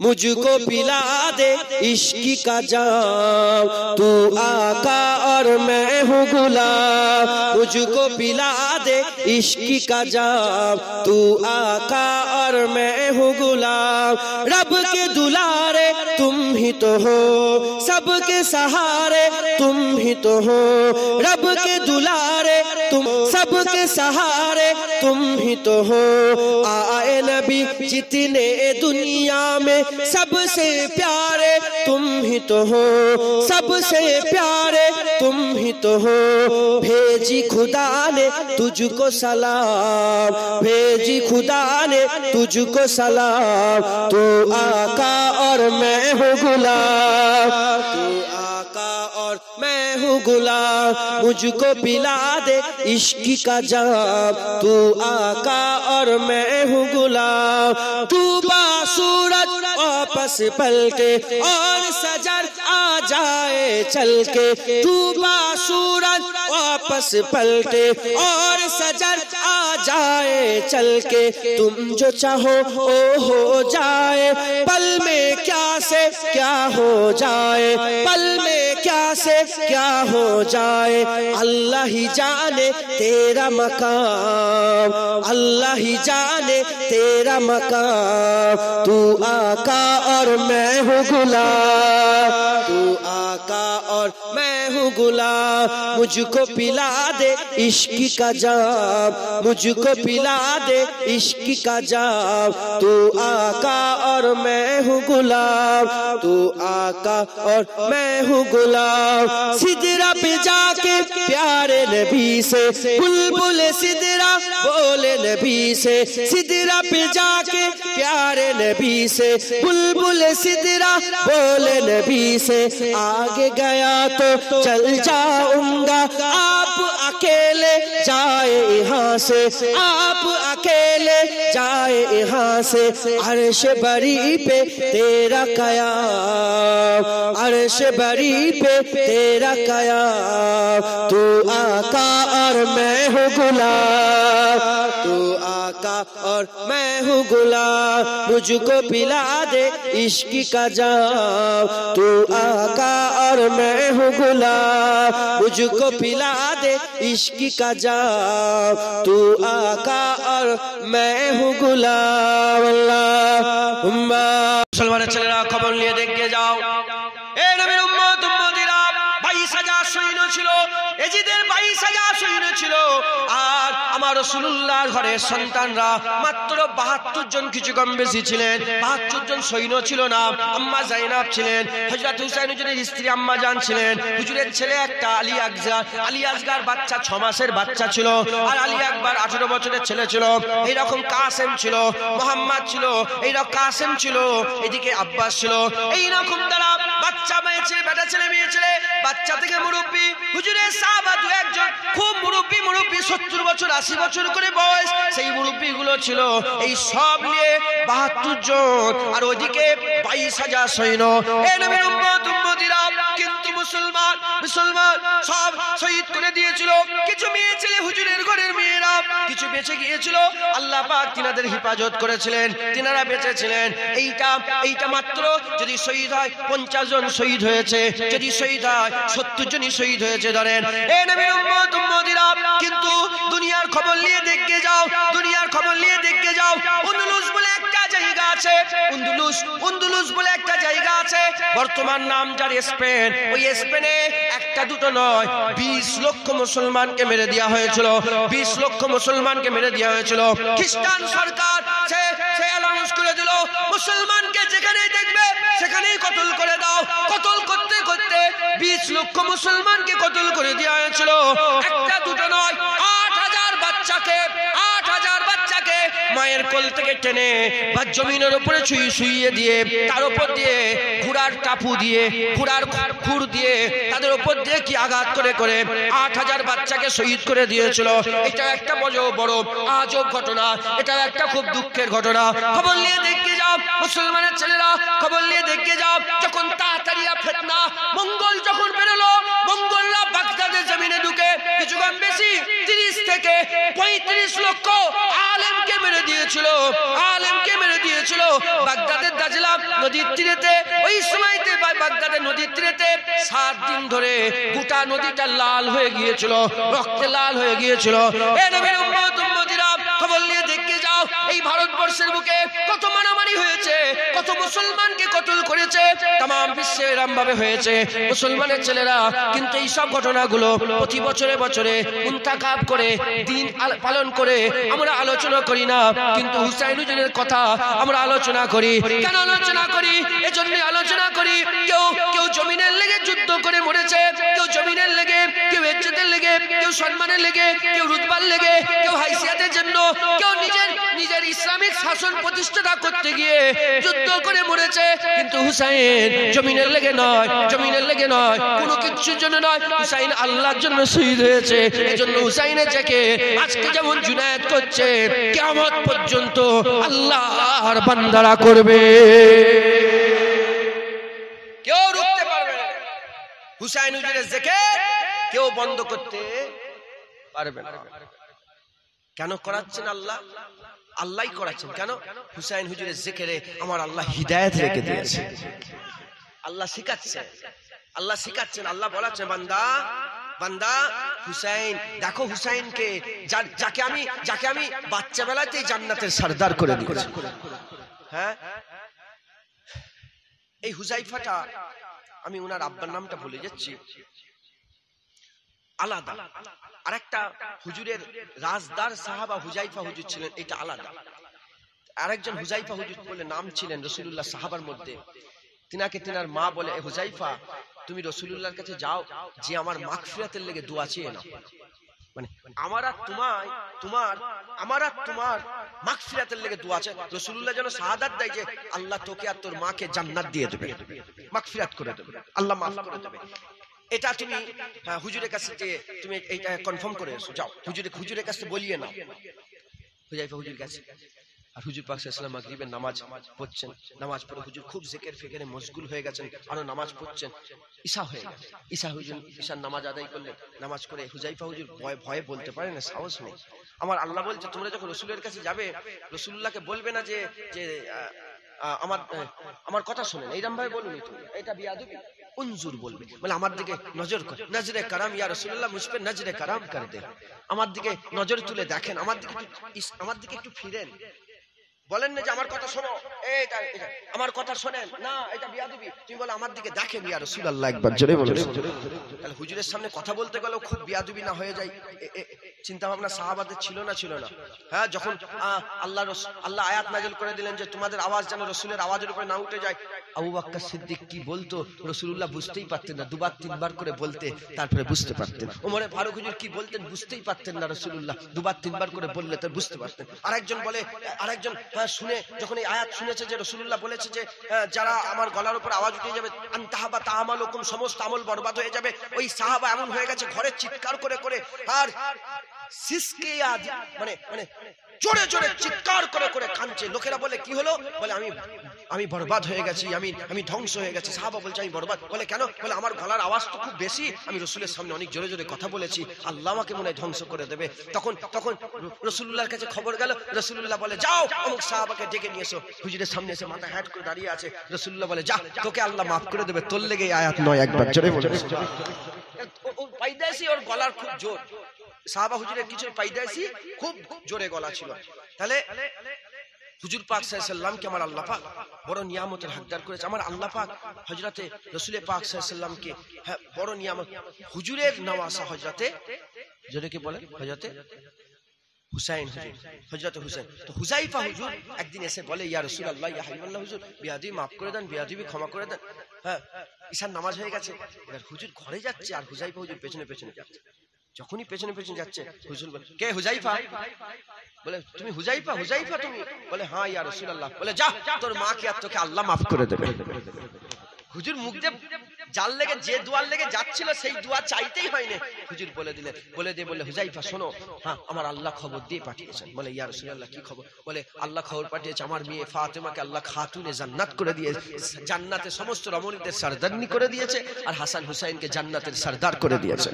मुझको पिला दे इश्की का जाम। तू आका और मैं हूँ गुलाम। मुझको पिला दे इश्की का जाम। तू आका और मैं हूँ गुलाम। रब के दुलारे तुम ही तो हो। सबके सहारे तुम ही तो हो। रब के दुलारे तुम सबके सहारे, तुम ही तो हो। आए नबी, जितने दुनिया में सबसे प्यारे, तुम ही तो हो। सबसे प्यारे, तुम ही तो हो। भेजी खुदा ने तुझको सलाम, भेजी खुदा ने तुझको सलाम। तू आका और मैं हूँ गुलाम। गुलाम मुझको पिला दे इश्क का जाम तू आका और मैं हूँ गुलाम तू बासूरज वापस पलटे और सजर आ जाए चल के तू बासूरज वापस पल के और सजर आ जाए चल के तुम जो चाहो ओ हो जाए, पल में से क्या हो जाए? पल में क्या से क्या हो जाए? अल्लाह ही जाने तेरा मकाम। अल्लाह ही जाने तेरा मकाम। तू आका और मैं हूँ गुलाम। तू आका और मैं हूँ गुलाम मुझको पिला दे इश्क का जाम मुझको पिला दे इश्क का जाम तू आका और मैं हूँ गुलाम तू आका और मैं हूँ गुलाम पे जाके प्यारे नबी से, बुलबुल सिदरा बोले नबी से, सिदरा पे जाके प्यारे नबी से, बुलबुल सिदरा बोले नबी से, आगे गया तो चल जाऊँगा, आप अकेले जाए यहाँ से। आप अकेले जाए यहाँ से। अर्श बरी पे तेरा कया अर्श बरी पे तेरा कयाम। तू आका और मैं हूँ गुलाम। तू आका और मैं हूँ गुलाम। मुझको पिला दे इश्क का जाम। तू आका और मैं हूँ गुलाम। मुझको पिला दे इश्क का जाम तू आका और मैं हूँ गुलाम अल्लाहुम्मा মুসলমানের ছেলেরা খবর নিয়ে দেখে যাও এ নবীর উম্মত উম্মতিরা বাইশ হাজার সৈন্য ছিল এজিদের বাইশ হাজার সৈন্য ছিল আর আমার রসুল্লাহর ঘরের সন্তানরা মাত্র বাহাত্তর জন কিছু কম বেশি ছিলেন। বাহাত্তর জন সৈন্য ছিল না। আম্মা জাইনাব ছিলেন। হজরত হুসাইন স্ত্রী আম্মা জান ছিলেন। হুজুরের ছেলে একটা আলী আকজার। আলী আসগার বাচ্চা ছ মাসের বাচ্চা ছিল আর আলী আকবর আঠেরো বছরের ছেলে ছিল। এইরকম কাসেম ছিল, মোহাম্মদ ছিল, এইরকম কাসেম ছিল, এদিকে আব্বাস ছিল। এইরকম তারা বাচ্চা মেয়ে ছেলে, বেটা ছেলে, মেয়ে ছেলে, বাচ্চা থেকে মুরব্বী। হুজুরের সাহাবা দু একজন, খুব মুরব্বী মুরব্বী, সত্তর বছর, আশি বছর করে বয়স। সেই মুরব্বী গুলো ছিল এই সব নিয়ে বাহাত্তর জন, আর ওইদিকে বাইশ হাজার সৈন্য। এ নবীর উম্মত, উম্মতিরা কিন্তু মুসলমান মুসলমান সব শহীদ করে দিয়েছিল। কিছু মেয়ে ছেলে, হুজুরের ঘরের মেয়েরা, কিছু বেঁচে গিয়েছিল। আল্লাহ পাক তিনাদের হেফাজত করেছিলেন, তিনারা বেঁচে ছিলেন এইটা এইটা মাত্র যদি শহীদ হয়, পঞ্চাশ জন শহীদ হয়েছে। যদি শহীদ হয়, সত্তর জনই শহীদ হয়েছে, ধরেন। এ নবীর উম্মত, উম্মতিরা, কিন্তু দুনিয়ার খবর নিয়ে দেখে যাও, দুনিয়ার খবর নিয়ে দেখে যাও। উন্দুলুস বলে একটা জায়গা আছে উন্দুলুস উন্দুলুস বলে একটা জায়গা আছে। বর্তমান নাম যার স্পেন, ওই স্পেনে একটা দুটো নয়। বিশ লক্ষ মুসলমানকে মেরে দেওয়া হয়েছিল। বিশ লক্ষ মুসলমানকে মেরে দেওয়া হয়েছিল। খ্রিস্টান সরকার মুসলমানকে যেখানেই দেখবে, সেখানেই কতল করে দাও। কতল করতে করতে বিশ লক্ষ মুসলমানকে কতল করে দেওয়া হয়েছিল। একটা দুটো নয় মায়ের কোল থেকে টেনে বা জমিনের উপরে ছুঁয়ে শুইয়ে দিয়ে, তার উপর দিয়ে ঘোড়ার টাপু দিয়ে, ঘোড়ার খুর দিয়ে তাদের উপর দিয়ে কি আঘাত করে করে আট হাজার বাচ্চাকে শহীদ করে দিয়েছিল। এটা একটা বড় বড় আজব ঘটনা। এটা একটা খুব দুঃখের ঘটনা। খবর নিয়ে দেখে যাও, মুসলমানের ছেলেরা। খবর নিয়ে দেখে যাও, যখন তাড়াতাড়ি ফেতনা, মঙ্গল যখন বেরোলো ঢুকে কিছু কম বেশি। তিরিশ থেকে পঁয়ত্রিশ লক্ষ আলেমকে মেরে দিয়েছিল। আলেমকে মেরে দিয়েছিল। বাগদাদের দাজলাম নদীর তীরেতে। ওই সময়তে বাগদাদের নদীর তীরেতে সাত দিন ধরে গোটা নদীটা লাল হয়ে গিয়েছিল, রক্তে লাল হয়ে গিয়েছিল। এ নবীর উম্মত ভারতবর্ষের বুকে কত মারামারি হয়েছে, কত মুসলমানকে কতল করেছে তাম বিশ্বে এরম ভাবে হয়েছে। মুসলমানের ছেলেরা কিন্তু এই সব ঘটনাগুলো প্রতি বছরে বছরে মুন্তাকাব করে, দিন পালন করে আমরা আলোচনা করি না। কিন্তু হুসাইন হুজুরের কথা আমরা আলোচনা করি। কেন আলোচনা করি? এজন্য আলোচনা করি। কেউ কেউ জমিনের লেগে যুদ্ধ করে মরেছে, কেউ জমিনের লেগে, কেউ ইজ্জতের লেগে, কেউ সম্মানের লেগে, কেউ রুতবার লেগে, কেউ হাইসিয়াতের জন্য, কেউ নিজের নিজের ইসলামিক শাসন প্রতিষ্ঠাতা করতে গিয়ে যুদ্ধ করে মরেছে। কিন্তু হুসাইন জমিনের লেগে নয়, জমিনের লেগে নয়, কোনো কিছুর জন্য নয়। হুসাইন আল্লাহর জন্য শহীদ হয়েছে। এজন্য হুসাইনের থেকে আজকে যেমন জুনায়েত করছে, কিয়ামত পর্যন্ত আল্লাহর বান্দারা করবে। কেউ রুখতে পারবে না। হুসাইন হুজুরের জেকে কেউ বন্ধ করতে পারবে না। কেন করাচ্ছেন আল্লাহ? আল্লাহই করাচ্ছেন। কেন? হুসাইন হুজুরের জেকেরে আমার আল্লাহ হিদায়ত রেখে দিয়েছে। আল্লাহ শিখাচ্ছেন আল্লাহ শিখাচ্ছেন। আল্লাহ বলাচ্ছেন বান্দা বান্দা হুসাইন দেখো হুসাইনকে যাকে আমি যাকে আমি বাচ্চা বেলাতেই জান্নাতের সর্দার করে দিয়েছি। হ্যাঁ? এই হুজাইফাটা আমি ওনার আব্বার নামটা ভুলে যাচ্ছি। আলাদা। আরেকটা হুজুরের রাজদার সাহাবা হুজাইফা হুজুর ছিলেন, এটা আলাদা। আরেকজন হুজাইফা হুজুর বলে নাম ছিলেন রসুলুল্লাহ সাহাবার মধ্যে। তিনাকে তিনার মা বলে হুজাইফা, তুমি রসুলুল্লাহর কাছে যাও, যে আমার মাগফিরাতের লেগে দোয়া চেয়ে নাও। মানে আমার আর তোমার তোমার, আমার আর তোমার মাগফিরাতের লেগে দোয়া আছে। রসুলুল্লাহ যেন শাহাদাত দেয় যে, আল্লাহ তোকে আর তোর মাকে জান্নাত দিয়ে দেবে। মাগফিরাত করে দেবে। আল্লাহ মাফ করে দেবে। এটা তুমি হ্যাঁ, হুজুরের কাছে যে তুমি এইটা কনফার্ম করে এসো। যাও হুজুরে হুজুরের কাছে বলিয়ে নাও। হুজাইফা হুজুর কাছে আর হুজুর পাক সাল্লাম মাগরিবের নামাজ পড়ছেন। নামাজ পড়ে হুজুর খুব জেকের ফেকেরে মশগুল হয়ে গেছেন আরও নামাজ পড়ছেন। ঈশা হয়ে গেছে। ঈশা হুজুর ঈশার নামাজ আদায় করলেন। নামাজ করে হুজাইফা হুজুর ভয় ভয়ে বলতে পারে না সাহস নেই। আমার আল্লাহ বলছে তোমরা যখন রসুলের কাছে যাবে রসুল্লাহকে বলবে না যে যে আমার আমার কথা শোনেন এইরকম ভাবে বলুন তুমি। এটা বিয়াদবি। উনজুর বলবে। বলে, আমার দিকে নজর কর, নজরে কারাম, ইয়া রসুল্লাহ মুসপে নজরে কারাম করে দে। আমার দিকে নজর তুলে দেখেন, আমার দিকে আমার দিকে একটু ফিরেন। বলেন না যে, আমার কথা শোনো এটা আমার কথা শোনেন। না এটা বিয়াদবি। তুমি বলে, আমার দিকে দেখেন, ইয়া রাসূলুল্লাহ, একবার জোরে বলো তাহলে হুজুরের সামনে কথা বলতে গেলেও খুব বিয়াদবি না হয়ে যায়। চিন্তা ভাবনা সাহাবাদের ছিল না ছিল না। হ্যাঁ যখন আল্লাহ আল্লাহ আয়াত নাজিল করে দিলেন যে, তোমাদের আওয়াজ যেন রসুলের আওয়াজের উপরে না উঠে যায় বুঝতেই পারতেন না বুঝতে পারতেন। হ্যাঁ, শুনে যখন এই আয়াত শুনেছে যে রসুল্লাহ বলেছে যে যারা আমার গলার উপর আওয়াজ উঠে যাবে আন্তাহাবা তাহামাল হুকুম সমস্ত আমল বরবাদ হয়ে যাবে। ওই সাহাবা এমন হয়ে গেছে ঘরে চিৎকার করে করে আর মানে মানে জোরে জোরে চিৎকার করে করে কাঁদছে। লোকেরা বলে কি হলো? বলে আমি আমি বরবাদ হয়ে গেছি, আমি আমি ধ্বংস হয়ে গেছি। সাহাবা বলছে, আমি বরবাদ। বলে, কেন? বলে, আমার গলার আওয়াজ তো খুব বেশি। আমি রসুলের সামনে অনেক জোরে জোরে কথা বলেছি। আল্লাহ আমাকে মনে ধ্বংস করে দেবে। তখন তখন রসুল্লাহর কাছে খবর গেল। রসুল্লাহ বলে, যাও, অমুক সাহাবাকে ডেকে নিয়ে এসো। হুজুরের সামনে এসে মাথা হ্যাট করে দাঁড়িয়ে আছে। রসুল্লাহ বলে, যা, তোকে আল্লাহ মাফ করে দেবে। তোর লেগে আয়াত নয় একবার। জোরে বলে পাইদাসি ওর গলার খুব জোর। সাহাবা হুজুরের কিছু পাইদাসি খুব জোরে গলা ছিল। তাহলে হুজুর পাক সাল্লামকে আমার আল্লাহ পাক বড় নিয়ামতের হকদার করেছে। আমার আল্লাহ পাক হজরতে রসুলের পাক সাল্লামকে হ্যাঁ বড় নিয়ামত। হুজুরের নওয়াসা হজরতে যেটা কি বলে? হজরতে একদিন এসে বলে, ইয়া মাফ করে দেন ক্ষমা করে দেন। হ্যাঁ নামাজ হয়ে গেছে। এবার হুজুর ঘরে যাচ্ছে আর হুজাইফা হুজুর পেছনে পেছনে যাচ্ছে। যখনই পেছনে পেছনে যাচ্ছে হুজুর বলে কে হুজাইফা? বলে তুমি হুজাইফা হুজাইফা তুমি? বলে হ্যাঁ ইয়া রাসূলুল্লাহ। বলে যা তোর মাকে আর তোকে আল্লাহ মাফ করে দেবে। হুজুর মুখ দিয়ে জাল লেগে যে দুয়ার লেগে যাচ্ছিল সেই দুয়া চাইতেই হয়নি। হুজুর বলে দিলেন বলে দিয়ে বলে হুজাইফা শোনো হ্যাঁ আমার আল্লাহ খবর দিয়ে পাঠিয়েছেন। বলে ইয়া রাসূলুল্লাহ কি খবর? বলে আল্লাহ খবর পাঠিয়েছে আমার মেয়ে ফাতেমাকে আল্লাহ খাতুনে জান্নাত করে দিয়ে জান্নাতে সমস্ত রমণীদের সরদারনি করে দিয়েছে আর হাসান হুসাইনকে জান্নাতের সরদার করে দিয়েছে।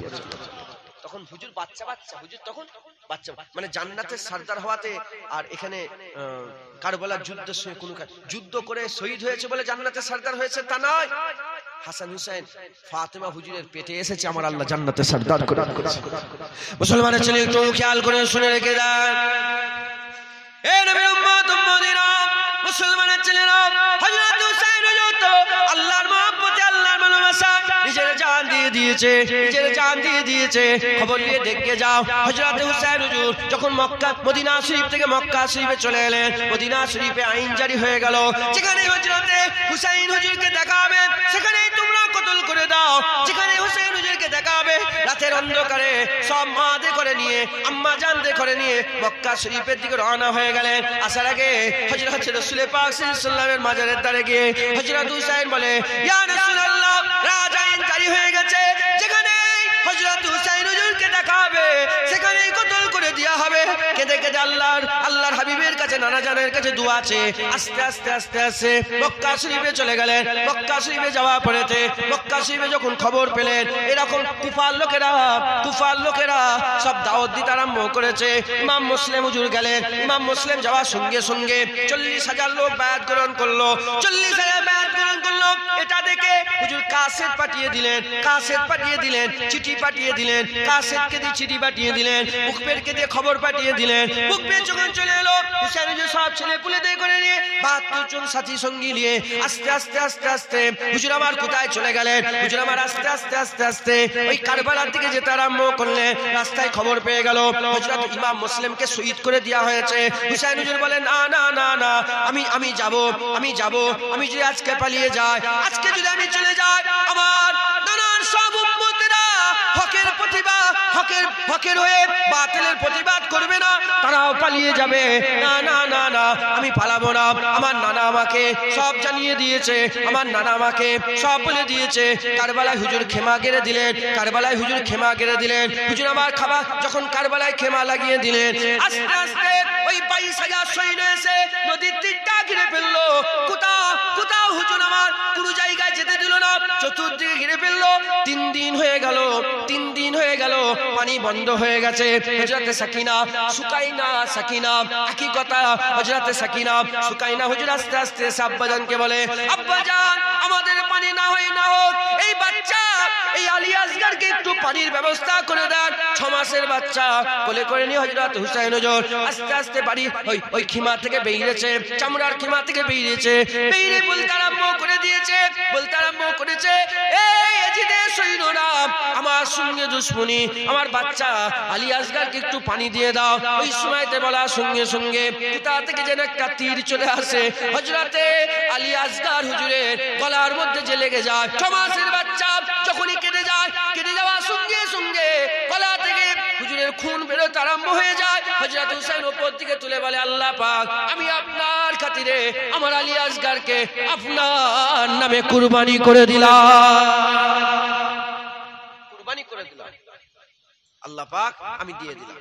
হুজুর বাচ্চা বাচ্চা। হুজুর তখন বাচ্চা। মানে জান্নাতের সর্দার হওয়াতে আর এখানে কারবালার যুদ্ধের সঙ্গে কোনো যুদ্ধ করে শহীদ হয়েছে বলে জান্নাতের সর্দার হয়েছে তা নয়। হাসান হুসেন ফাতেমা হুজুরের পেটে এসেছে, আমার আল্লাহ জান্নাতের সর্দার করে মুসলমানের ছেলে একটু খেয়াল করে শুনে রেখে দেন। এ নবীর উম্মত, উম্মতিরা, মুসলমানের ছেলেরা, হযরত দিয়ে দিয়েছে, নিজের জান দিয়ে দিয়েছে। খবর নিয়ে দেখে যাও। হযরত হুসাইন হুজুর যখন মক্কা, মদিনা শরীফ থেকে মক্কা শরীফে চলে এলেন, মদিনা শরীফে আইন জারি হয়ে গেল। যেখানে হযরতে হুসাইন হুজুরকে দেখা হবে সেখানেই তোমরা কতল করে দাও। যেখানে হুসাইন হুজুরকে দেখা হবে রাতের অন্ধকারে সব মাদের করে নিয়ে, আম্মা জানতে করে নিয়ে মক্কা শরীফের দিকে রওনা হয়ে গেলেন। আসার আগে হযরত রাসূল পাক আলাইহি মাজারের দ্বারে গিয়ে হযরত হুসাইন বলে, ইয়া রাসূলুল্লাহ হয়ে গেছে। যেখানে হযরত হুসাইন হুজুরকে দেখা হবে, সেখানেই কতল করে দেওয়া হবে। কেঁদে কেঁদে আল্লাহর আল্লাহর হাবিবের কাছে নানা জানের কাছে দোয়া আছে। আস্তে আস্তে আস্তে আস্তে মক্কা শরীফে চলে গেলেন। মক্কা শরীফে যাওয়া পড়েতে মক্কা শরীফে যখন খবর পেলেন, এরকম কুফার লোকেরা কুফার লোকেরা সব দাওয়াত দিতে আরম্ভ করেছে। ইমাম মুসলিম হুজুর গেলেন। ইমাম মুসলিম যাওয়ার সঙ্গে সঙ্গে চল্লিশ হাজার লোক বায়াত গ্রহণ করল। চল্লিশ হাজার হুজুর কাসেট পাঠিয়ে দিলেন কাসেট পাঠিয়ে দিলেন, চিঠি পাঠিয়ে দিলেন কাসেটকে দিয়ে চিঠি পাঠিয়ে দিলেন মুখপেরকে দিয়ে খবর পাঠিয়ে দিলেন মুখপের যখন চলে এলো হুসেন সব ছেলে পুলে দিয়ে করে নিয়ে বাহাত্তর জন সাথী সঙ্গী নিয়ে আস্তে আস্তে আস্তে আস্তে হুজুর আমার কোথায় চলে গেলেন? হুজুর আমার আস্তে আস্তে আস্তে আস্তে ওই কারবালার দিকে যেতে আরম্ভ করলেন, রাস্তায় খবর পেয়ে গেল হজরত ইমাম মুসলিমকে শহীদ করে দেওয়া হয়েছে। হুসাইন হুজুর বলেন, না না না না, আমি আমি যাব আমি যাব, আমি যদি আজকে পালিয়ে যাই, আজকে যদি আমি চলে যাই আমার নানান সব উম্মতেরা হকের প্রতিবাদ, হকের হকের হয়ে বাতিলের প্রতিবাদ করবে না। তারাও পালিয়ে যাবে। না না না না, আমি পালাবো না। আমার নানা আমাকে সব জানিয়ে দিয়েছে। আমার নানা আমাকে সব বলে দিয়েছে। কারবালায় হুজুর খেমা গেড়ে দিলেন। কারবালায় হুজুর খেমা গেড়ে দিলেন। হুজুর আমার খাবার যখন কারবালায় খেমা লাগিয়ে দিলেন। আস্তে আস্তে ওই বাইশ হাজার সৈন্য এসে নদীর তীরটা তিন দিন হয়ে গেল, তিন দিন হয়ে গেল, পানি বন্ধ হয়ে গেছে। হজরতে সাকিনা, সুকাইনা, সাকিনা, একই কথা, হজরতে সাকিনা, সুকাইনা হুজুর আস্তে আস্তে এসে আব্বাজানকে বলে, আব্বাজান, আমাদের পানি না হয়, না হোক, এই বাচ্চা, এই আলী আসগারকে একটু পানির ব্যবস্থা করে দেন। ছ মাসের বাচ্চা, কোলে করে নিয়ে হজরত হুসাইন হুজুর আস্তে আস্তে বাড়ি ওই ওই খিমা থেকে বেরিয়েছে, চামড়ার খিমা থেকে বেরিয়েছে, বেরিয়ে বলতে আরম্ভ করে দিয়েছে বলতে আরম্ভ করেছে আমার সঙ্গে দুশ্মনী, আমার বাচ্চা আলী আসগারকে একটু পানি দিয়ে দাও। ওই সময়তে বলা সঙ্গে সঙ্গে থেকে যেন একটা তীর চলে আসে। হজরতে আলী আসগার হুজুরের গলার মধ্যে যে লেগে যায়, ছ মাসের বাচ্চা যখনই কেটে যায় কেটে যাওয়ার সঙ্গে সঙ্গে গলা থেকে হুজুরের খুন বেরোতে আরম্ভ হয়ে যায়। হজরত হুসাইন ওপর দিকে তুলে বলে, আল্লাহ পাক, আমি আপনার খাতিরে আমার আলী আসগারকে আপনার নামে কুরবানি করে দিলাম। কুরবানি করে দিলাম। আল্লাহ পাক, আমি দিয়ে দিলাম।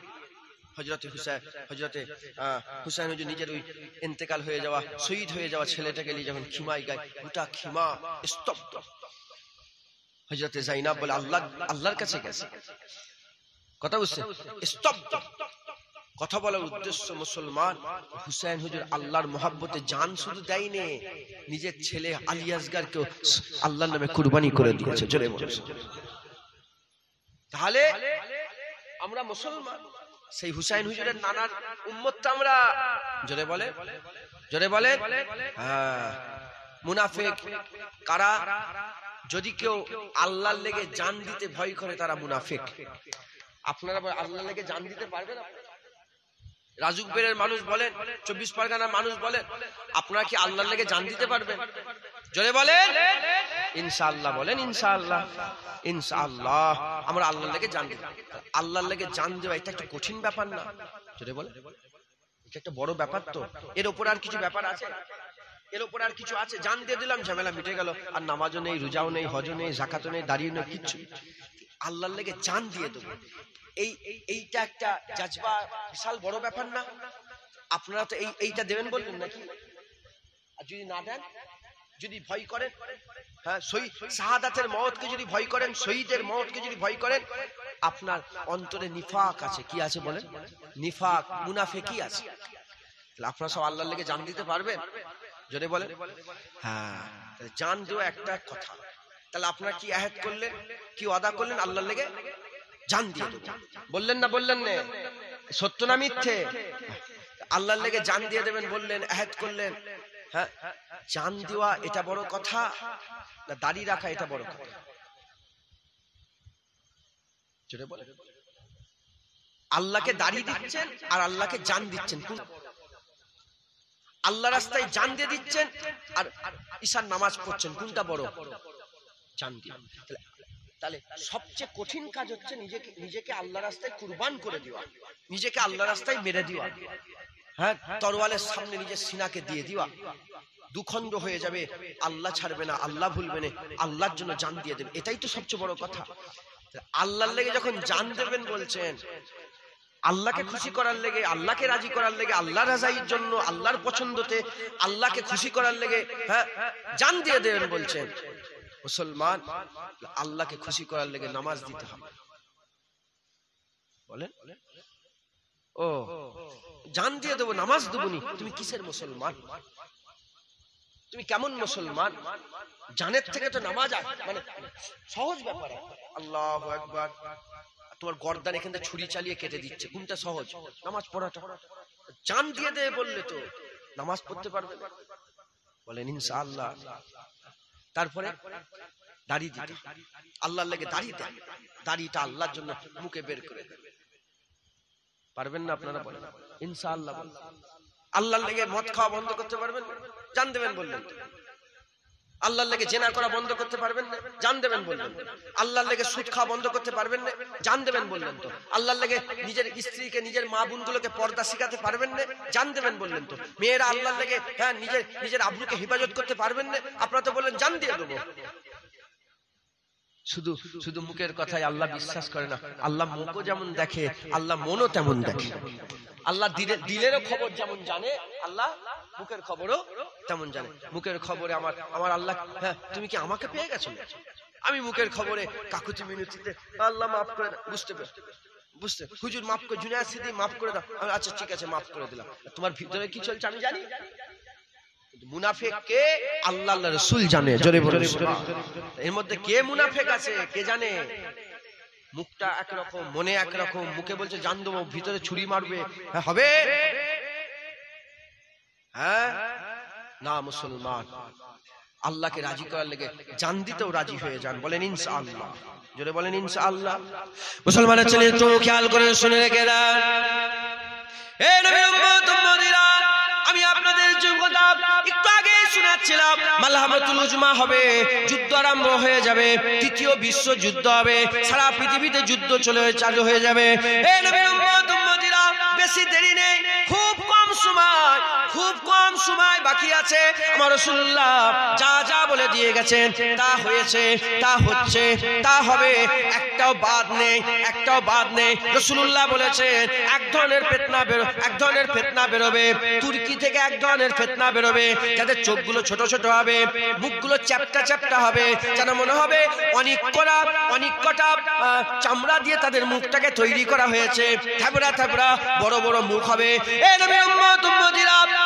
আল্লাহর কাছে গেছে। কথা বুঝছে স্তব্ধ। কথা বলার উদ্দেশ্য মুসলমান হুসাইন হুজুর আল্লাহর মহাব্বতে জান শুধু দেয়নি নিজের ছেলে আলী আসগারকেও আল্লাহর নামে কুরবানি করে দিয়েছে জোরে। তাহলে আমরা মুসলমান সেই হুসাইন হুজুরের নানার উম্মতটা আমরা জোরে বলে জোরে বলে হ্যাঁ মুনাফিক কারা যদি কেউ আল্লাহর লেগে জান দিতে ভয় করে তারা মুনাফিক আপনারা বলেন, আল্লাহর লেগে জান দিতে পারবেন? রাজুকবেরের মানুষ বলেন, চব্বিশ পরগনার মানুষ বলেন, আপনারা কি আল্লাহর লেগে জান দিতে পারবেন? জোরে বলেন, ইনশাআল্লাহ বলেন, ইনশাআল্লাহ ইনশাআল্লাহ, আমরা আল্লাহর লেগে জান আল্লাহর লেগে জান দেওয়া এটা একটা কঠিন ব্যাপার না। জোরে বলে এটা একটা বড় ব্যাপার তো। এর উপর আর কিছু ব্যাপার আছে? এর উপর আর কিছু আছে? জান দিয়ে দিলাম, ঝামেলা মিটে গেল। আর নামাজও নেই, রোজাও নেই, হজও নেই জাকাতও নেই দাঁড়িয়ে নেই, কিচ্ছু। আল্লাহর লেগে জান দিয়ে দেবো। এই এই- এইটা একটা জাজবা, বিশাল বড় ব্যাপার না? আপনারা তো এই, এইটা দেবেন বলবেন নাকি? আর যদি না দেন, যদি ভয় করেন হ্যাঁ শহীদ শাহাদাতের মওতকে যদি ভয় করেন, শহীদের মওতকে যদি ভয় করেন, আপনার অন্তরে নিফাক আছে। কি আছে বলেন? নিফাক মুনাফে কি আছে আপনারা সব আল্লাহর লেগে জান দিতে পারবেন? যদি বলেন। হ্যাঁ জান দেওয়া একটা কথা। তাহলে আপনারা কি আয়াত করলেন, কি ওয়াদা করলেন আল্লাহর লেগে? জান দিয়ে বললেন না বললেন না। সত্য না মিথ্যে? আল্লাহর লেগে জান দিয়ে দেবেন বললেন, আয়াত করলেন। হ্যাঁ? জান দেওয়া এটা বড় কথা না দাড়ি রাখা এটা বড় কথা? আল্লাহকে দাড়ি দিচ্ছেন আর আল্লাহকে জান দিচ্ছেন। আল্লাহ রাস্তায় জান দিয়ে দিচ্ছেন আর ঈশার নামাজ পড়ছেন। কোনটা বড়? জান দিয়ে। তাহলে- সবচেয়ে কঠিন কাজ হচ্ছে নিজেকে নিজেকে আল্লাহ রাস্তায় কুরবান করে দেওয়া। নিজেকে আল্লাহ রাস্তায় মেরে দেওয়া। হ্যাঁ তরোয়ালের সামনে নিজের সিনাকে দিয়ে দেওয়া। দুখণ্ড হয়ে যাবে, আল্লাহ ছাড়বে না, আল্লাহ ভুলবে না, আল্লাহর জন্য জান দিয়ে দেবে। এটাই তো সবচেয়ে বড় কথা। আল্লাহর লেগে যখন জান দেবেন বলছেন, আল্লাহকে খুশি করার লেগে, আল্লাহকে রাজি করার লেগে আল্লাহ রাজাইয়ের জন্য, আল্লাহর পছন্দতে, আল্লাহকে খুশি করার লেগে হ্যাঁ জান দিয়ে দেবেন বলছেন। মুসলমান, আল্লাহকে খুশি করার লেগে নামাজ দিতে হবে। বলেন? ও, জান দিয়ে দেবো, নামাজ দেবনি তুমি কিসের মুসলমান? তুমি কেমন মুসলমান? জানের থেকে তো নামাজ মানে সহজ ব্যাপার আল্লাহ একবার তোমার গর্দান এখান থেকে ছুরি চালিয়ে কেটে দিচ্ছে। কোনটা সহজ? নামাজ পড়াটা। জান দিয়ে দেবে বললে তো নামাজ পড়তে পারবে। বলেন, ইনশাআল্লাহ। তারপরে দাড়ি দিতে আল্লাহর লেগে দাড়ি দেন। দাড়িটা আল্লাহর জন্য মুখে বের করে পারবেন না আপনারা বলেন? ইনশাআল্লাহ আল্লাহ আল্লাহর লেগে মদ খাওয়া বন্ধ করতে পারবেন? জান দেবেন বললেন। আল্লাহর লেগে জেনা করা বন্ধ করতে পারবেন না, জান দেবেন বললেন। আল্লাহর লেগে সুদ খাওয়া বন্ধ করতে পারবেন না, জান দেবেন বললেন তো। আল্লাহর লেগে নিজের স্ত্রীকে, নিজের মা বোনগুলোকে পর্দা শিখাতে পারবেন না, জান দেবেন বললেন তো। মেয়েরা আল্লাহর লেগে হ্যাঁ নিজের নিজের আব্বুকে হেফাজত করতে পারবেন না, আপনারা তো বললেন, জান দিয়ে দেবো। শুধু শুধু মুখের কথাই আল্লাহ বিশ্বাস করে না, আল্লাহ মুখও যেমন দেখে, আল্লাহ মনও তেমন দেখে। আল্লাহ দিলেরও খবর যেমন জানে আল্লাহ মুখের খবরও তেমন জানে। মুখের খবরে আমার আমার আল্লাহ হ্যাঁ তুমি কি আমাকে পেয়ে গেছো? আমি মুখের খবরে কাকুতি মিনতিতে আল্লাহ মাফ করে বুঝতে পেরে বুঝতে হুজুর মাফ করে জুনিয়ার সিদ্ধি মাফ করে দাও। আচ্ছা ঠিক আছে মাফ করে দিলাম। তোমার ভিতরে কি চলছে আমি জানি? কিন্তু মুনাফেককে আল্লাহ আল্লাহ রসুল জানে। জোরে এর মধ্যে কে মুনাফেক আছে? কে জানে? মুখটা একরকম মনে একরকম মুখে বলছে জান দেবো ভিতরে ছুরি মারবে। হ্যাঁ, হবে? হ্যাঁ? না মুসলমান। আল্লাহকে রাজি করার লেগে জান দিতেও রাজি হয়ে যান। বলেন ইনসা আল্লাহ জোরে বলেন ইনসা আল্লাহ মুসলমানের ছেলে একটু খেয়াল করে শুনে রেখে দেন। আমি আপনাদের যোগ্যতা একটু আগে শোনাচ্ছিলাম মালহামাতুল উজমা হবে, যুদ্ধ আরম্ভ হয়ে যাবে, তৃতীয় বিশ্ব যুদ্ধ হবে, সারা পৃথিবীতে যুদ্ধ চলে চালু হয়ে যাবে। বেশি দেরি নেই, খুব কম সময়, খুব কম সময় বাকি আছে। আমার রাসূলুল্লাহ যা যা বলে দিয়ে গেছেন, তা হয়েছে, তা হচ্ছে, তা হবে। একটাও বাদ নেই, একটাও বাদ নেই। রাসূলুল্লাহ বলেছেন, এক ধরনের ফিতনা বেরো, এক ধরনের ফিতনা বেরোবে। তুর্কি থেকে এক ধরনের ফিতনা বেরোবে। যাদের চোখগুলো ছোট ছোট হবে, মুখগুলো চ্যাপটা চ্যাপটা হবে। যেন মনে হবে অনেক করা অনেক কটা চামড়া দিয়ে তাদের মুখটাকে তৈরি করা হয়েছে। থাবড়া থাবড়া বড় বড় মুখ হবে। এ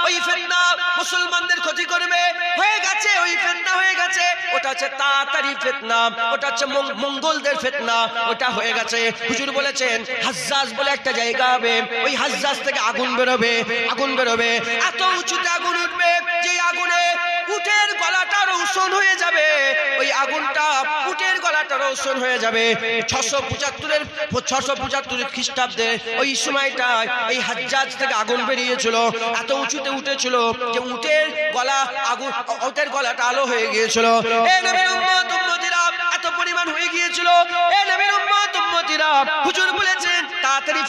ওই ফিতনা মুসলমানদের ক্ষতি করবে। হয়ে গেছে, ওই ফেতনা হয়ে গেছে। ওটা হচ্ছে তাড়াতাড়ি ফেতনা, ওটা হচ্ছে মঙ্গলদের ফেতনা, ওটা হয়ে গেছে। হুজুর বলেছেন, হাজ্জাজ বলে একটা জায়গা হবে। ওই হাজ্জাজ থেকে আগুন বেরোবে আগুন বেরোবে। এত উঁচুতে আগুন উঠবে রৌশন হয়ে যাবে। ওই আগুনটা উটের গলাটা রৌশন হয়ে যাবে। ছশো পঁচাত্তরের ছশো পঁচাত্তরের খ্রিস্টাব্দে ওই সময়টায় এই হাজ্জাজ থেকে আগুন বেরিয়েছিল। এত উঁচুতে উঠেছিল যে উটের গলা আগুন, উটের গলাটা আলো হয়ে গিয়েছিল। এত পরিমাণ হয়ে গিয়েছিল। হুজুর বলেছেন, তাড়াতাড়ি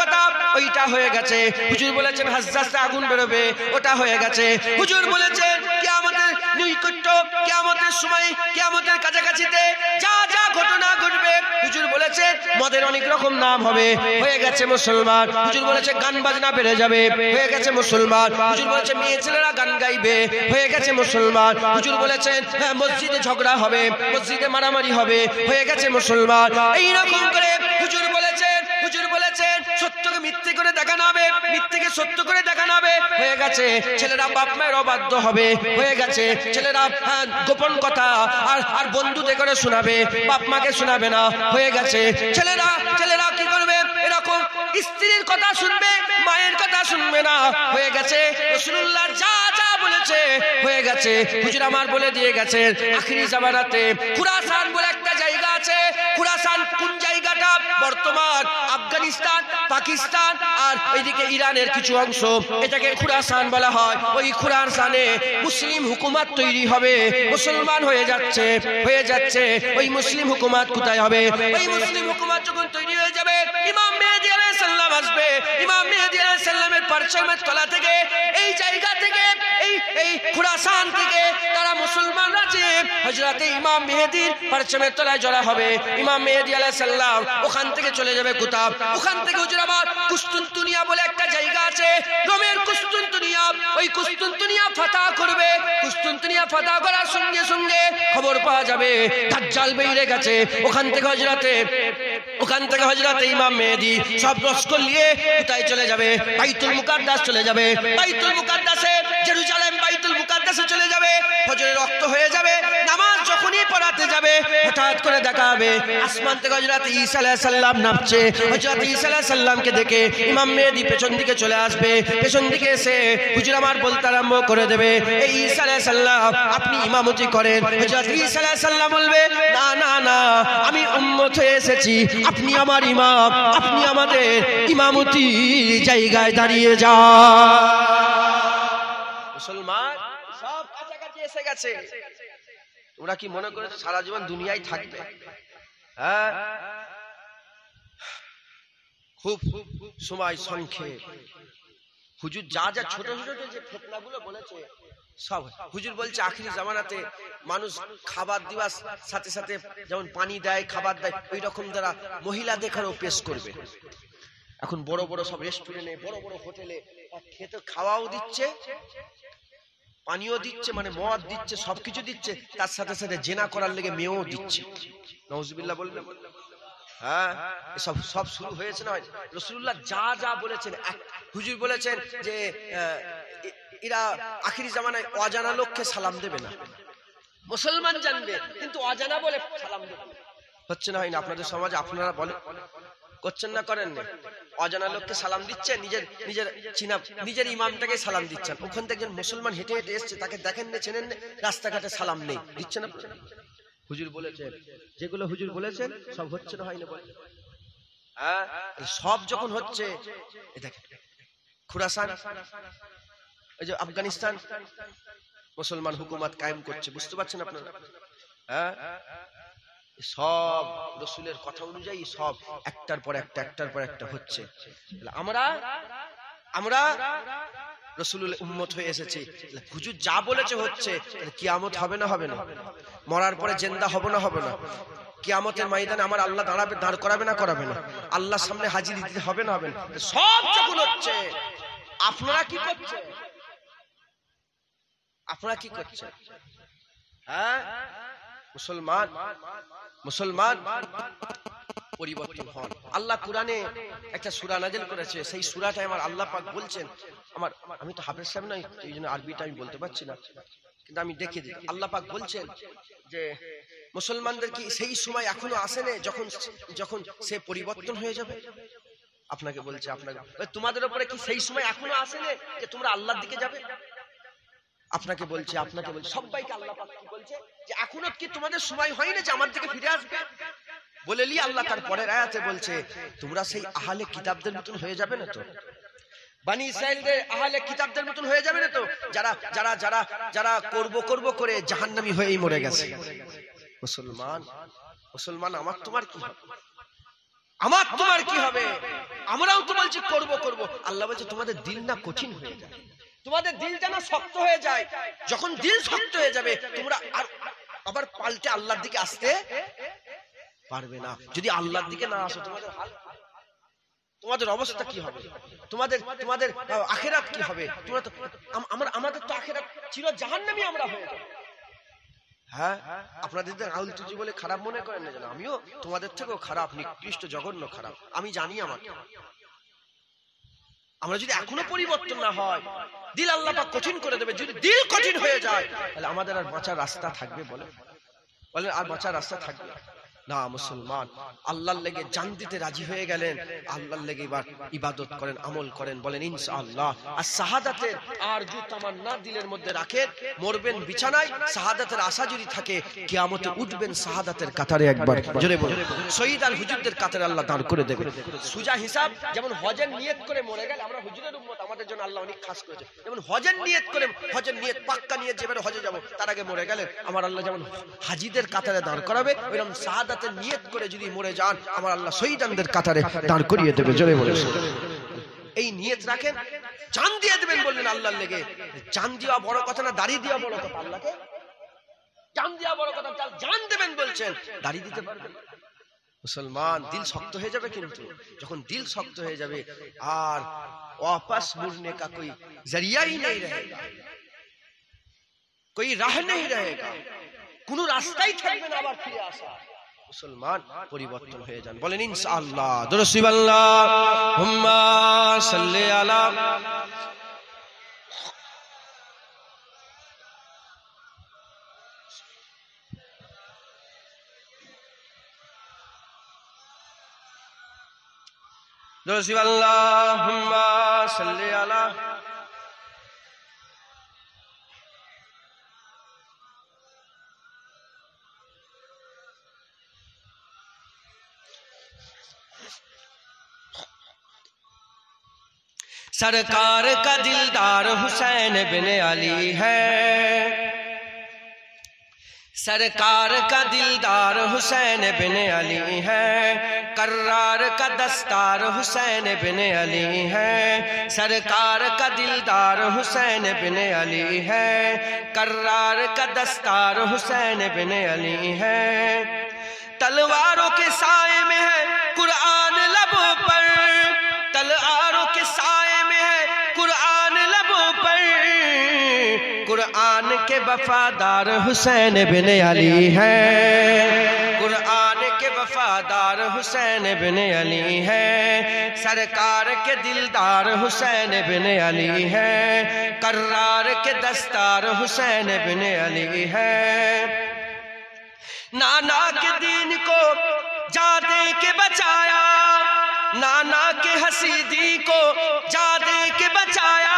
কথা ওইটা হয়ে গেছে। হুজুর বলেছেন হাজ্জাজে আগুন বেরোবে, ওটা হয়ে গেছে। হুজুর বলেছেন যা যা ঘটনা ঘটবে অনেক রকম নাম হবে। গান বাজনা বেড়ে যাবে। হয়ে গেছে মুসলমান বলেছে মেয়ে ছেলেরা গান গাইবে। হয়ে গেছে মুসলমান হুজুর বলেছেন হ্যাঁ, মসজিদে ঝগড়া হবে মসজিদে মারামারি হবে। হয়ে গেছে মুসলমান এই রকম করে হুজুর বলেছেন দেখানো হবে মিথ্যেকে সত্য করে দেখানো হবে। হয়ে গেছে ছেলেরা বাপ মায়ের অবাধ্য হবে। হয়ে গেছে ছেলেরা হ্যাঁ, গোপন কথা। আর আর বন্ধুদের করে শোনাবে বাপ মাকে শোনাবে না। হয়ে গেছে ছেলেরা ছেলেরা কি করবে? এরকম স্ত্রীর কথা শুনবে মায়ের কথা শুনবে না। হয়ে গেছে রসুল্লাহ যা যা বলেছে। হয়ে গেছে হুজুর আমার বলে দিয়ে গেছে আখিরি জামানাতে খুরাসান বর্তমান, আফগানিস্তান, পাকিস্তান, আর এইদিকে ইরানের কিছু অংশ। এটাকে খুরাসান বলা হয়। ওই খুরাসানে মুসলিম হুকুমাত তৈরি হবে। মুসলমান হয়ে যাচ্ছে হয়ে যাচ্ছে। ওই মুসলিম হুকুমাত কোথায় হবে? ওই মুসলিম হুকুমাত যখন তৈরি হয়ে যাবে, ইমাম মেহেদি আলাইহিস সালাম আসবে। ইমাম মেহেদি আলাইহিস সালামের পারচামের তলা থেকে এই খুরাসান থেকে তারা মুসলমানরা যে হযরতে ইমাম মেহেদির পারচামের তলায় জড়া হবে। ইমাম মেহেদি আলাইহিস সালাম ওখান থেকে চলে যাবে কুতাব। ওখান থেকে হুজুর আবার কুস্তুনতুনিয়া বলে একটা জায়গা আছে। রোমের কুস্তুনতুনিয়া, ওই কুস্তুনতুনিয়া ফাতা করবে। কুস্তুনতুনিয়া ফাতা করার সঙ্গে সঙ্গে খবর পাওয়া যাবে। দাজ্জাল বেরিয়ে গেছে। ওখান থেকে হযরতে, ওখান থেকে হযরতে ইমাম মেহেদি সব লস্কর নিয়ে কোথায় চলে যাবে? বাইতুল মুকাদ্দাস চলে যাবে। বাইতুল মুকাদ্দাসে যাবে হঠাৎ করে দেখা হবে আসমান থেকে হযরত ঈসা আলাইহিস সালাম নামছে। হযরত ঈসা আলাইহিস সালামকে দেখে ইমাম মেহেদি পেছন দিকে চলে আসবে। পেছন দিকে এসে হুজুর আমার বলতে আরম্ভ করে দেবে এই ঈসা আলাইহিস সালাম, আপনি ইমামতি করেন। হযরত ঈসা আলাইহিস সালাম বলবে, না না না, আমি উম্মত হয়ে এসেছি। আপনি আমার ইমাম, আপনি আমাদের ইমামতি জায়গায় দাঁড়িয়ে যান। মুসলমান সব কাছাকাছি এসে গেছে। তোমরা কি মনে করেছ সারা জীবন দুনিয়ায় থাকবে? হ্যাঁ? খুব সময় সংক্ষেপ। হুজুর যা যা ছোট ছোট যে ফেতনাগুলো বলেছে, সব হুজুর বলছে, আখিরি জামানাতে মানুষ খাবার দিবার সাথে সাথে যেমন পানি দেয়, খাবার দেয় ওই রকম দ্বারা মহিলা দেখারও পেশ করবে। এখন বড় বড় সব রেস্টুরেন্টে বড় বড় হোটেলে, খেতে খাওয়াও দিচ্ছে পানিও দিচ্ছে মানে মদ দিচ্ছে, সবকিছু দিচ্ছে, তার সাথে সাথে জেনা করার লেগে মেয়েও দিচ্ছে। নজবিল্লা বলবেন হ্যাঁ এসব সব শুরু হয়েছে না রসুল্লাহ যা যা বলেছেন হুজুর বলেছেন যে এরা আখিরি জামানায় অজানা লোককে সালাম দেবে না। মুসলমান জানবে, কিন্তু অজানা বলে সালাম দেবে হচ্ছে না হয় না? আপনাদের সমাজে আপনারা বলে করছেন না করেন না অজানা লোককে সালাম দিচ্ছে, নিজের নিজের চিনা, নিজের ইমামটাকে সালাম দিচ্ছেন। ওখান থেকে একজন মুসলমান হেঁটে হেঁটে এসছে, তাকে দেখেন না চেনেন না রাস্তাঘাটে সালাম নেই দিচ্ছেন হুজুর বলেছেন যেগুলো হুজুর বলেছেন সব হচ্ছে না হয় না বলে। হ্যাঁ? সব যখন হচ্ছে দেখেন খুরাসান, এই যে আফগানিস্তান, মুসলমান হুকুমাত কায়েম করছে, বুঝতে পারছেন আপনারা? হ্যাঁ? সব রসুলের কথা অনুযায়ী সব একটার পর একটা, একটার পর একটা হচ্ছে। আমরা আমরা রসুলের উম্মত হয়ে এসেছি। হুজুর যা বলেছে হচ্ছে কিয়ামত হবে না হবে না? মরার পরে জেন্দা হবে না হবে না? কিয়ামতের ময়দানে আমার আল্লাহ দাঁড়াবে, দাঁড় করাবে না করাবে না? আল্লাহর সামনে হাজির দিতে হবে না হবে না? সব যখন হচ্ছে, আপনারা কি করছেন? আপনারা কি করছেন? হ্যাঁ? মুসলমান মুসলমান পরিবর্তন হন। আল্লাহ কোরআনে একটা সূরা করেছে, সেই সূরাটাই আমার আল্লাহ পাক বলছেন। আমার, আমি তো হাফেজ সাহেব এই জন্য আরবিটা আমি বলতে পারছি না। কিন্তু আমি দিই। আল্লাহ পাক বলছেন যে, মুসলমানদের কি সেই সময় এখনও আসেনি যখন যখন সে পরিবর্তন হয়ে যাবে? আপনাকে বলছে, আপনাকে। তোমাদের উপরে কি সেই সময় এখনও আসেনি যে তোমরা আল্লাহর দিকে যাবে? আপনাকে বলছে আপনাকে বলছে, সবাইকে আল্লাহ পাক কি বলছে? এখনও কি তোমাদের সময় হয়নি যে আমার দিকে ফিরে আসবে? বলে লি, আল্লাহ তার পরের আয়াতে বলছে, তোমরা সেই আহালে কিতাবদের মতন হয়ে যাবে না তো? বানি ইসরায়েলদের আহলে কিতাবদের মতন হয়ে যাবে না তো? যারা যারা যারা যারা করব করব করে জাহান্নামী হয়েই মরে গেছে। মুসলমান মুসলমান, আমার তোমার কি হবে? আমার তোমার কি হবে? আমরাও তো বলছি করব করব। আল্লাহ বলছে, তোমাদের দিল না কঠিন হয়ে যায়। তোমাদের দিল যেন শক্ত হয়ে যায়। যখন দিল শক্ত হয়ে যাবে, তোমরা আর আবার পাল্টে আল্লাহর দিকে আসতে পারবে না। যদি আল্লাহর দিকে না আসো, তোমাদের তোমাদের অবস্থা কি হবে? তোমাদের তোমাদের আখেরাত কি হবে? তোমরা তো আম- আমরা আমাদের তো আখেরাত চির জাহান্নামী আমরা হয়ে যাব। হ্যাঁ? আপনাদের রাহুল তুজি বলে খারাপ মনে করেন না যেন? আমিও তোমাদের থেকেও খারাপ, নিকৃষ্ট, জঘন্য খারাপ। আমি জানি আমাকে। আমরা যদি এখনও পরিবর্তন না হয় দিল আল্লাহ পাক কঠিন করে দেবে। যদি দিল কঠিন হয়ে যায় তাহলে আমাদের আর বাঁচার রাস্তা থাকবে বলে। বলেন আর বাঁচার রাস্তা থাকবে? না, মুসলমান। আল্লাহর লেগে জান দিতে রাজি হয়ে গেলেন। আল্লাহর লেগে এবার ইবাদত করেন, আমল করেন, বলেন, ইনশাআল্লাহ। আর শাহাদাতের আর যদি তামান্না দিলের মধ্যে রাখেন, মরবেন বিছানায়, শাহাদাতের আশা যদি থাকে, কিয়ামতে উঠবেন শাহাদাতের কাতারে একবার। জোরে বলুন। শহীদ আর হুজুরদের কাতারে আল্লাহ দাঁড় করে দেবে সুজা হিসাব, যেমন হজের নিয়ত করে মরে গেল, আমরা হুজুরের উম্মত, আমাদের জন্য আল্লাহ অনেক খাস করেছে। যেমন হজের নিয়ত করে, হজের নিয়ত পাক্কা নিয়ত যেবারে হজে যাব, তার আগে মরে গেলেন আমার আল্লাহ যেমন হাজিদের কাতারে দাঁড় করাবে, ওইরকম শাহাদাতের নিয়ত করে যদি মরে যান আমার আল্লাহ শহীদানদের কাতারে দাঁড় করিয়ে দেবে জোরে বলে এই নিয়ত রাখেন চান দিয়ে দেবেন বললেন আল্লাহর লেগে চান দেওয়া বড় কথা না দাড়ি দেওয়া বড় কথা আল্লাহকে জান দেওয়া বড় কথা তার জান দেবেন বলছেন দাড়ি দিতে পারবেন না। মুসলমান দিল শক্ত হয়ে যাবে কিন্তু যখন দিল শক্ত হয়ে যাবে আর वापस मुड़ने का कोई जरिया ही नहीं रहेगा कोई राह नहीं रहेगा কোনো রাস্তাই থাকবে না আবার ফিরে আসা মুসলমান পরিবর্তন হয়ে যান। বলেন ইনশাআল্লাহ। দরসিবাল্লাহ হুম্মা সাল্লি আলা দরসিবাল্লাহ হুম্মা সাল্লি আলা सरकार का दिलदार हुसैन बिन अली है। सरकार का दिलदार हुसैन बिन अली है। कर्रार का दस्तार हुसैन बिन अली है। सरकार का दिलदार हुसैन बिन अली है। कर्रार का दस्तार हुसैन बिन अली है। तलवारों कुरान के वफादार हुसैन बिन अली है। कुरान के वफादार हुसैन बिन अली है। सरकार के दिलदार हुसैन बिन अली है। कर्रार के दस्तार हुसैन बिन अली है। नाना के दीन को जा दे के बचाया। नाना के हसीदी को जा दे के बचाया।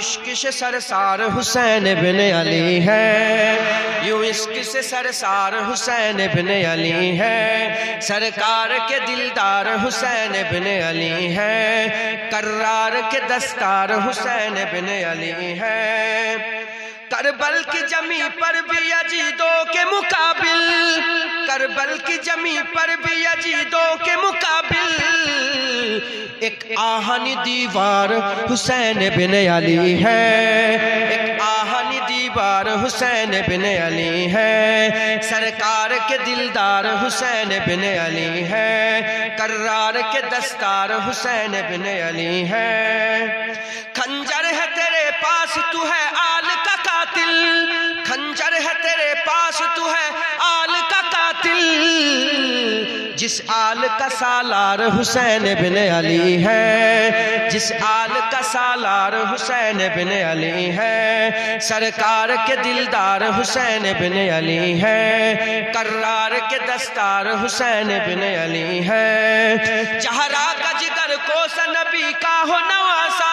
इश्क से सरसार हुसैन बिन अली है। यूँ इश्क से सरसार हुसैन बिन अली है। सरकार के दिलदार हुसैन बिन अली है। कर्रार के दस्तार हुसैन बिन अली है। करबल की जमी पर भी अजीदों के मुकाबिल, करबल की जमी पर भी अजीदों के मुकाबिल। एक आहनी दीवार हुसैन बिन अली है। एक आहनी दीवार हुसैन बिन अली है। सरकार के दिलदार हुसैन बिन अली है। कर्रार के दस्तार हुसैन बिन अली है। जिस आल का सालार हुसैन बिन अली है, जिस आल का सालार हुसैन बिन अली है, सरकार के दिलदार हुसैन बिन अली है कर्रार के दस्तार हुसैन बिन अली है। जहरा का जिगर को नबी का हो नवासा,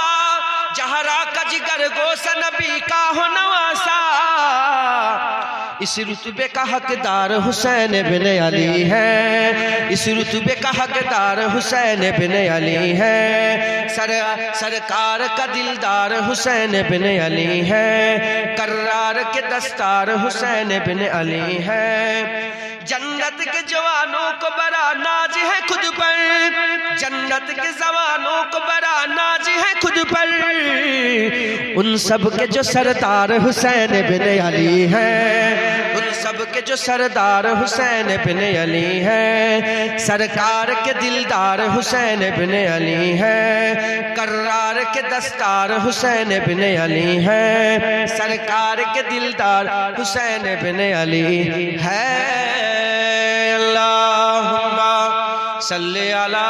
जहरा का जिगर गोस नबी का हो नवासा। इस रुतबे का हकदार हुसैन बिन अली है। इस रुतबे का हकदार हुसैन बिन अली है। सर, सरकार का दिलदार हुसैन बिन अली है। करार के दस्तार हुसैन बिन अली है। जन्नत के जवानों को बड़ा नाज है खुद पर। जन्नत के जवानों को बड़ा नाज है खुद पर। उन सब के जो सरदार हुसैन बिन अली है सबके जो सरदार हुसैन बिन अली है, सरकार के दिलदार हुसैन बिन अली है कर्रार के दस्तार हुसैन बिन अली है, सरकार के दिलदार हुसैन बिन अली है। अल्लाहुम्मा सल्ली अला